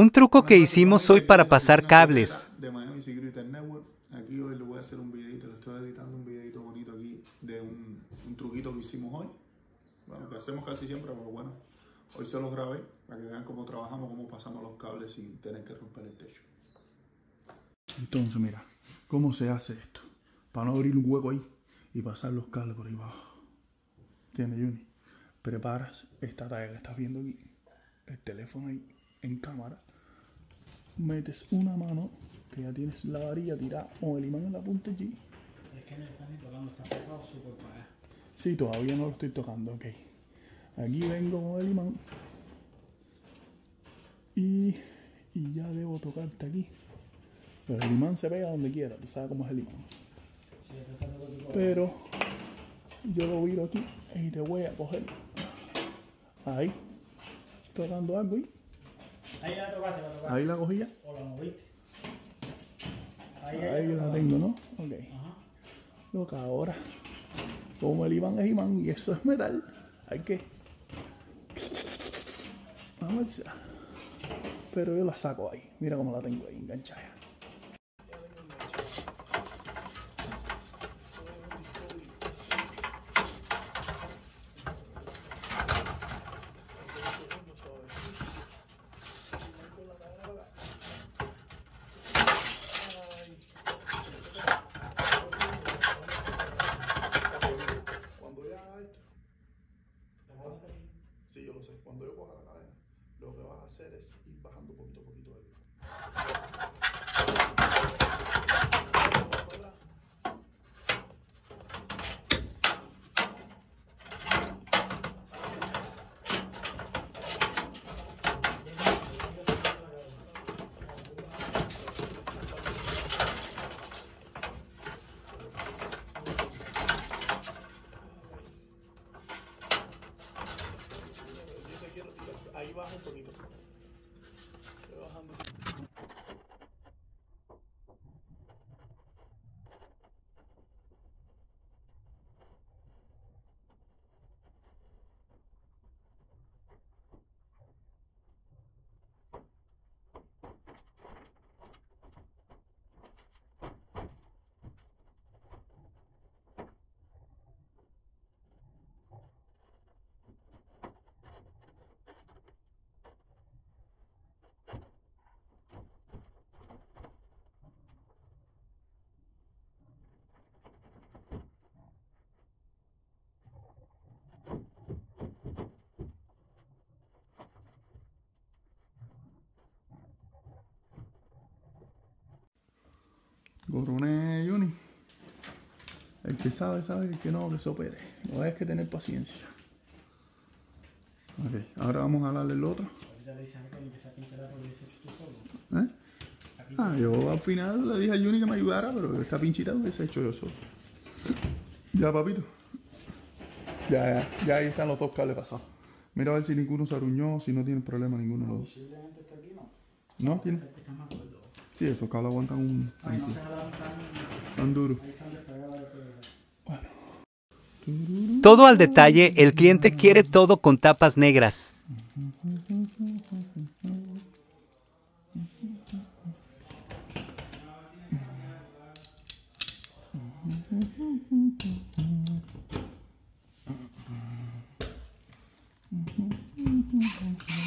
Un truco que hicimos hoy para pasar cables. De Miami Security Network. Aquí hoy le voy a hacer un videito, le estoy editando un videito bonito aquí de un, un truquito que hicimos hoy. Bueno, que hacemos casi siempre, pero bueno, hoy se los grabé para que vean cómo trabajamos, cómo pasamos los cables sin tener que romper el techo. Entonces, mira, ¿cómo se hace esto? Para no abrir un hueco ahí y pasar los cables por ahí abajo. ¿Entiendes, Juni? Preparas esta talla que estás viendo aquí, el teléfono ahí en cámara. Metes una mano, que ya tienes la varilla tirada con el imán en la punta allí. Es que me están tocando, está pasado súper para. Sí, todavía no lo estoy tocando, ok. Aquí vengo con el imán. Y, y ya debo tocarte aquí. Pero el imán se pega donde quiera, tú sabes cómo es el imán. Sí, Pero yo lo viro aquí y te voy a coger. Ahí. Tocando algo ahí. Ahí la tocaste, la tocaste. Ahí la cogía. O la moviste. Ahí, Ahí la tengo, ¿no? Ok. Ajá. Lo que ahora, como el imán es imán y eso es metal, hay que. Vamos a. Pero yo la saco ahí. Mira cómo la tengo ahí enganchada. Cuando ya haga esto, sí, yo lo sé. Cuando yo coja la cadena, lo que vas a hacer es ir bajando poquito a poquito de Ahí baja un poquito. Estoy bajando. Coroné, Juni. El que sabe, sabe. El que no, que se opere. No hay que tener paciencia. Ok, ahora vamos a hablarle el otro. ¿Eh? Ah, yo al final le dije a Juni que me ayudara, pero esta pinchita lo hubiese hecho yo solo. Ya, papito. Ya, ya, ya ahí están los dos cables pasados. Mira a ver si ninguno se aruñó, si no tiene problema ninguno de los dos. ¿No? ¿Tiene? Está más gordo. Sí, aguantan Todo al detalle, el cliente quiere todo con tapas negras.